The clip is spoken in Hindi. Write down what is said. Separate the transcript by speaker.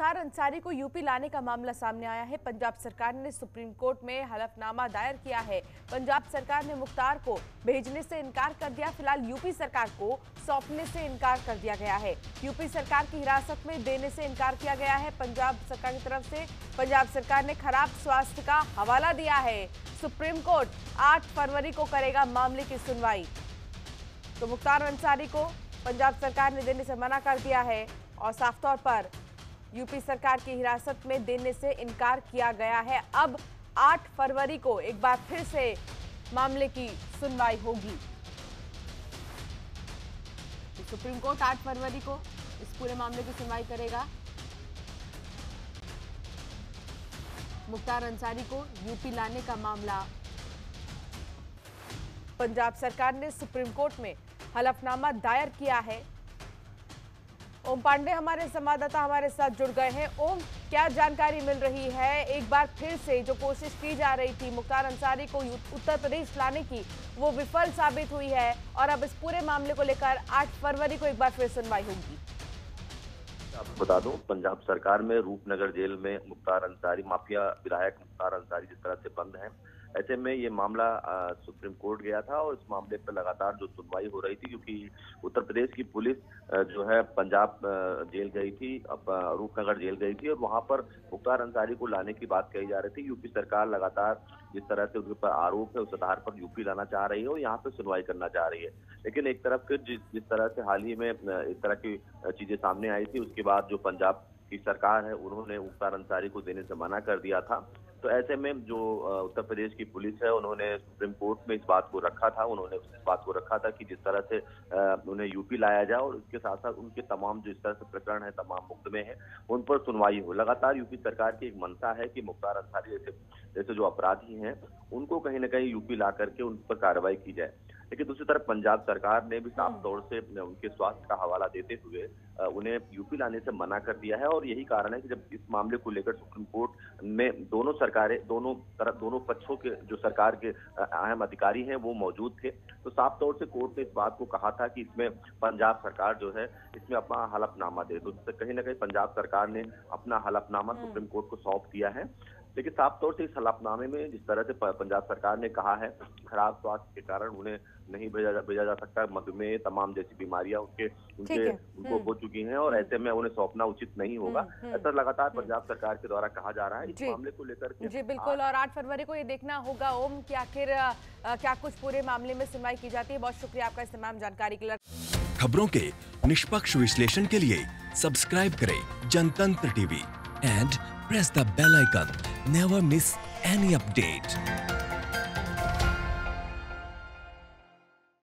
Speaker 1: मुख्तार अंसारी को यूपी लाने का मामला सामने आया है। पंजाब सरकार ने सुप्रीम कोर्ट में हलफनामा दायर किया है। पंजाब सरकार ने मुख्तार को भेजने से इनकार कर दिया। फ़िलहाल यूपी सरकार को सौंपने से इनकार कर दिया गया है। यूपी सरकार की हिरासत में देने से इनकार किया गया है। पंजाब सरकार की तरफ़ से पंजाब सरकार ने खराब स्वास्थ्य का हवाला दिया है। सुप्रीम कोर्ट आठ फरवरी को करेगा मामले की सुनवाई। तो मुख्तार अंसारी को पंजाब सरकार ने देने से मना कर दिया है और साफ़ तौर पर यूपी सरकार की हिरासत में देने से इनकार किया गया है। अब 8 फरवरी को एक बार फिर से मामले की सुनवाई होगी। सुप्रीम कोर्ट 8 फरवरी को इस पूरे मामले की सुनवाई करेगा। मुख्तार अंसारी को यूपी लाने का मामला। पंजाब सरकार ने सुप्रीम कोर्ट में हलफनामा दायर किया है। ओम पांडे हमारे संवाददाता हमारे साथ जुड़ गए हैं। ओम, क्या जानकारी मिल रही है? एक बार फिर से जो कोशिश की जा रही थी मुख्तार अंसारी को उत्तर प्रदेश लाने की, वो विफल साबित हुई है। और अब इस पूरे मामले को लेकर 8 फरवरी को एक बार फिर सुनवाई होगी।
Speaker 2: आपको बता दूँ, पंजाब सरकार में रूपनगर जेल में मुख्तार अंसारी, माफिया विधायक मुख्तार अंसारी जिस तरह से बंद हैं ऐसे में ये मामला सुप्रीम कोर्ट गया था और इस मामले पर लगातार जो सुनवाई हो रही थी, क्योंकि उत्तर प्रदेश की पुलिस जो है पंजाब जेल गई थी रूपनगर जेल गई थी और वहाँ पर मुख्तार अंसारी को लाने की बात कही जा रही थी। यूपी सरकार लगातार जिस तरह से उनके ऊपर आरोप है, उस आधार पर यूपी लाना चाह रही है और यहाँ पे सुनवाई करना चाह रही है। लेकिन एक तरफ़ फिर जिस जिस तरह से हाल ही में इस तरह की चीज़ें सामने आई थी, उसके बाद जो पंजाब की सरकार है, उन्होंने मुख्तार अंसारी को देने से मना कर दिया था। तो ऐसे में जो उत्तर प्रदेश की पुलिस है, उन्होंने सुप्रीम कोर्ट में इस बात को रखा था, उन्होंने इस बात को रखा था कि जिस तरह से उन्हें यूपी लाया जाए और उसके साथ साथ उनके तमाम जो इस तरह से प्रकरण है, तमाम मुकदमे हैं, उन पर सुनवाई हो। लगातार यूपी सरकार की एक मंशा है कि मुख्तार अंसारी जैसे जैसे जो अपराधी हैं, उनको कहीं ना कहीं यूपी ला करके उन पर कार्रवाई की जाए। लेकिन दूसरी तरफ़ पंजाब सरकार ने भी साफ़ हम्म। तौर से उनके स्वास्थ्य का हवाला देते हुए उन्हें यूपी लाने से मना कर दिया है और यही कारण है कि जब इस मामले को लेकर सुप्रीम कोर्ट में दोनों सरकारें दोनों तरफ़ दोनों पक्षों के जो सरकार के अहम अधिकारी हैं वो मौजूद थे तो साफ़ तौर से कोर्ट ने इस बात को कहा था कि इसमें पंजाब सरकार जो है इसमें अपना हलफनामा दे तो कहीं ना कहीं पंजाब सरकार ने अपना हलफनामा हम्म। सुप्रीम कोर्ट को सौंप दिया है लेकिन साफ़ तौर से इस हलफनामे में जिस तरह से पंजाब सरकार ने कहा है खराब स्वास्थ्य के कारण उन्हें नहीं भेजा जा, भेजा जा सकता। मधुमेह तमाम जैसी बीमारियाँ उनके उनके उनको हम्म। हो चुकी हैं और ऐसे में उन्हें सौंपना उचित नहीं होगा। हम्म, हम्म। ऐसा लगातार पंजाब सरकार के द्वारा कहा जा रहा है। इस मामले को लेकर
Speaker 1: जी बिल्कुल और आठ फरवरी को ये देखना होगा ओम की आखिर क्या कुछ पूरे मामले में सुनवाई की जाती है। बहुत शुक्रिया आपका इस तमाम जानकारी के लिए।
Speaker 3: खबरों के निष्पक्ष विश्लेषण के लिए सब्सक्राइब करें Jantantra TV and press the bell icon. Never miss any update.